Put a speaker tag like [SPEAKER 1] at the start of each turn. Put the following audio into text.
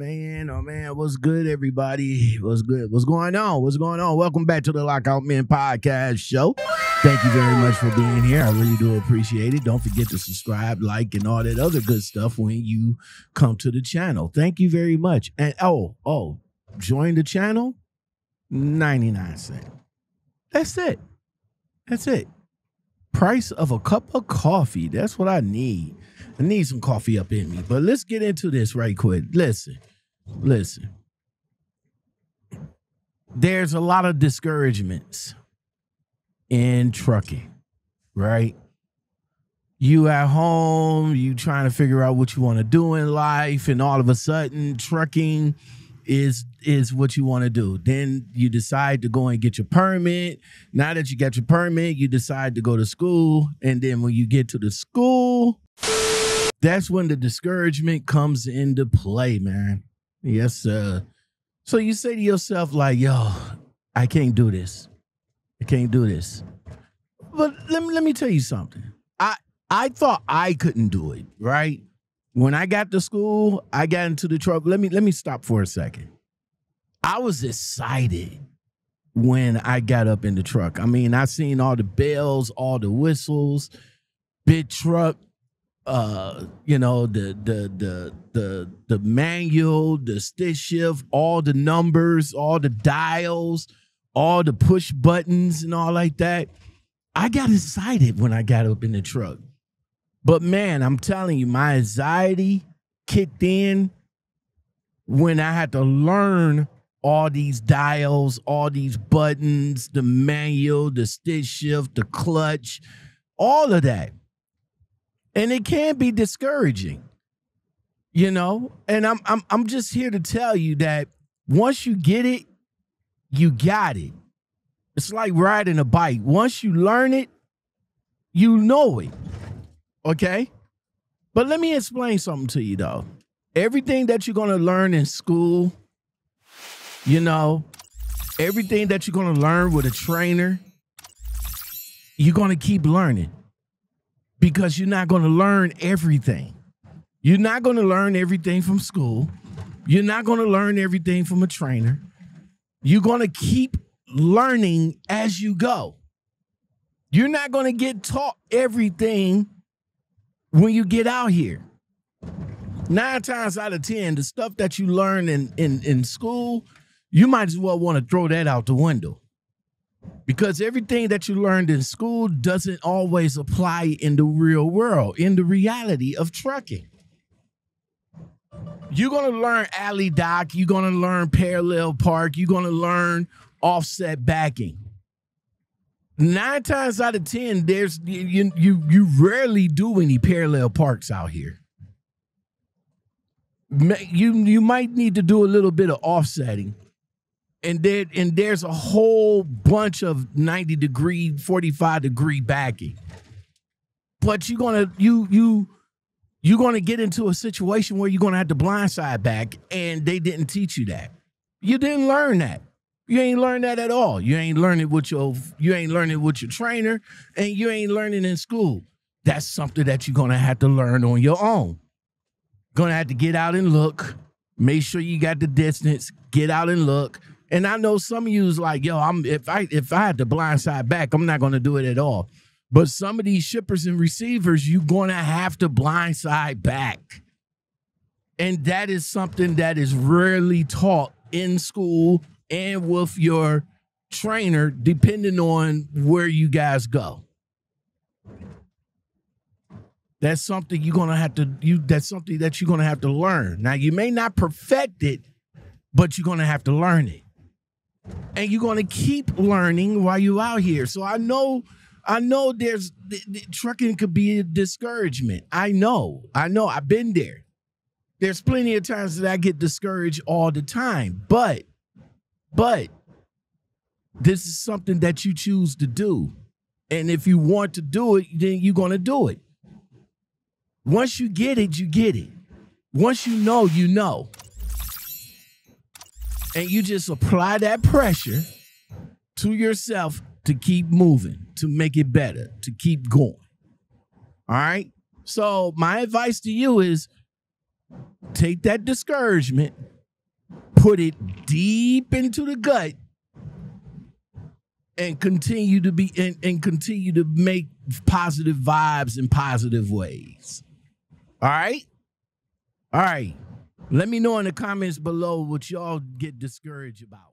[SPEAKER 1] man. Oh man, what's good, everybody? What's good? What's going on? What's going on? Welcome back to the Lockoutmen Podcast Show. Thank you very much for being here. I really do appreciate it. Don't forget to subscribe, like, and all that other good stuff when you come to the channel. Thank you very much. And oh, oh, join the channel, 99 cents. That's it. That's it. Price of a cup of coffee. That's what I need. I need some coffee up in me. But let's get into this right quick. Listen, listen. There's a lot of discouragements in trucking, right? You at home, you trying to figure out what you want to do in life, and all of a sudden, trucking is is what you want to do. Then you decide to go and get your permit. Now that you got your permit, you decide to go to school, and then when you get to the school, that's when the discouragement comes into play, man. Yes, sir. So you say to yourself, like, yo, I can't do this. I can't do this. But let me let me tell you something. I I thought I couldn't do it, right? When I got to school, I got into the truck. Let me let me stop for a second. I was excited when I got up in the truck. I mean, I seen all the bells, all the whistles, big truck, uh you know the the the the the manual the stick shift all the numbers all the dials all the push buttons and all like that i got excited when i got up in the truck but man i'm telling you my anxiety kicked in when i had to learn all these dials all these buttons the manual the stick shift the clutch all of that. And it can be discouraging you know? And i'm i'm i'm just here to tell you that once you get it you got it. It's like riding a bike. Once you learn it you know it okay but let me explain something to you though everything that you're going to learn in school you know everything that you're going to learn with a trainer you're going to keep learning because you're not going to learn everything. You're not going to learn everything from school. You're not going to learn everything from a trainer. You're going to keep learning as you go. You're not going to get taught everything when you get out here. Nine times out of 10, the stuff that you learn in, in, in school, you might as well want to throw that out the window because everything that you learned in school doesn't always apply in the real world, in the reality of trucking. You're going to learn alley dock, you're going to learn parallel park, you're going to learn offset backing. Nine times out of 10, there's you, you you rarely do any parallel parks out here. You you might need to do a little bit of offsetting. And there and there's a whole bunch of 90 degree 45 degree backing. But you're gonna you you you're gonna get into a situation where you're gonna have to blindside back and they didn't teach you that. You didn't learn that you ain't learned that at all. You ain't learning with your you ain't learning with your trainer and you ain't learning in school. That's something that you're gonna have to learn on your own. Gonna have to get out and look. Make sure you got the distance. Get out and look. And I know some of you's like, yo, I'm if I if I had to blindside back, I'm not gonna do it at all. But some of these shippers and receivers, you're gonna have to blindside back. And that is something that is rarely taught in school and with your trainer, depending on where you guys go. That's something you're gonna have to you that's something that you're gonna have to learn. Now you may not perfect it, but you're gonna have to learn it and you're to keep learning while you're out here. So I know, I know there's the, the, trucking could be a discouragement. I know, I know, I've been there. There's plenty of times that I get discouraged all the time, but, but this is something that you choose to do. And if you want to do it, then you're going to do it. Once you get it, you get it. Once you know, you know and you just apply that pressure to yourself to keep moving, to make it better, to keep going. All right. So, my advice to you is take that discouragement put it deep into the gut and continue to be and, and continue to make positive vibes in positive ways. All right? All right. Let me know in the comments below what y'all get discouraged about.